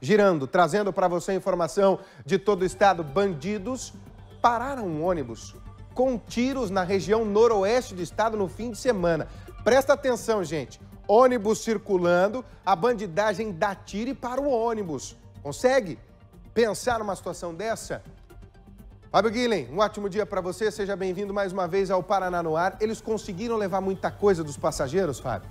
girando, trazendo para você informação de todo o estado. Bandidos pararam um ônibus com tiros na região noroeste do estado no fim de semana. Presta atenção, gente. Ônibus circulando, a bandidagem dá tiro e para o ônibus. Consegue pensar numa situação dessa? Fábio Guilhem, um ótimo dia para você. Seja bem-vindo mais uma vez ao Paraná no Ar. Eles conseguiram levar muita coisa dos passageiros, Fábio?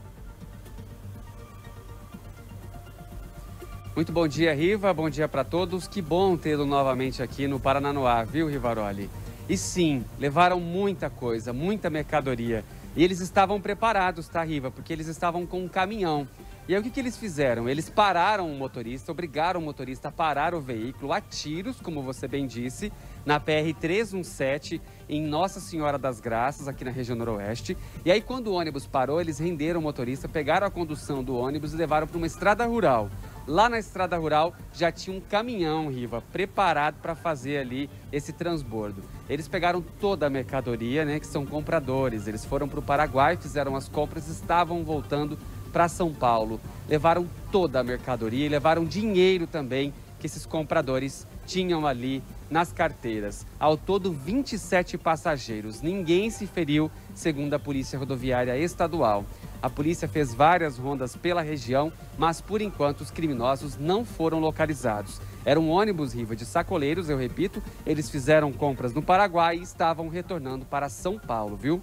Muito bom dia, Riva. Bom dia para todos. Que bom tê-lo novamente aqui no Ar, viu, Rivaroli? E sim, levaram muita coisa, muita mercadoria. E eles estavam preparados, tá, Riva? Porque eles estavam com um caminhão. E aí o que, que eles fizeram? Eles pararam o motorista, obrigaram o motorista a parar o veículo a tiros, como você bem disse, na PR-317, em Nossa Senhora das Graças, aqui na região noroeste. E aí quando o ônibus parou, eles renderam o motorista, pegaram a condução do ônibus e levaram para uma estrada rural. Lá na estrada rural já tinha um caminhão, Riva, preparado para fazer ali esse transbordo. Eles pegaram toda a mercadoria, né, que são compradores. Eles foram para o Paraguai, fizeram as compras, estavam voltando para São Paulo. Levaram toda a mercadoria e levaram dinheiro também que esses compradores tinham ali nas carteiras. Ao todo, 27 passageiros. Ninguém se feriu, segundo a Polícia Rodoviária Estadual. A polícia fez várias rondas pela região, mas por enquanto os criminosos não foram localizados. Era um ônibus riva de sacoleiros, eu repito. Eles fizeram compras no Paraguai e estavam retornando para São Paulo, viu?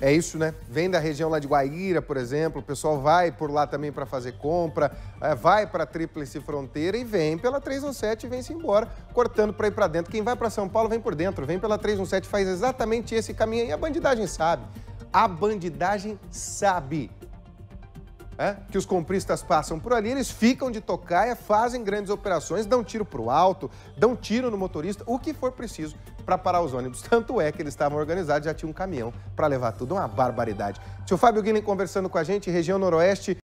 É isso, né? Vem da região lá de Guaíra, por exemplo, o pessoal vai por lá também para fazer compra, é, vai para a Tríplice Fronteira e vem pela 317 e vem-se embora, cortando para ir para dentro. Quem vai para São Paulo vem por dentro, vem pela 317 faz exatamente esse caminho e a bandidagem sabe. A bandidagem sabe é, que os compristas passam por ali, eles ficam de tocaia, fazem grandes operações, dão tiro para o alto, dão tiro no motorista, o que for preciso para parar os ônibus. Tanto é que eles estavam organizados, já tinha um caminhão para levar tudo, uma barbaridade. Tio Fábio Guilherme conversando com a gente, região noroeste.